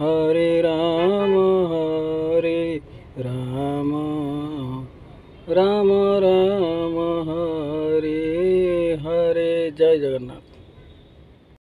Hare Rama Hare Rama. Rama Rama Hare Hare. Jai Jagannath.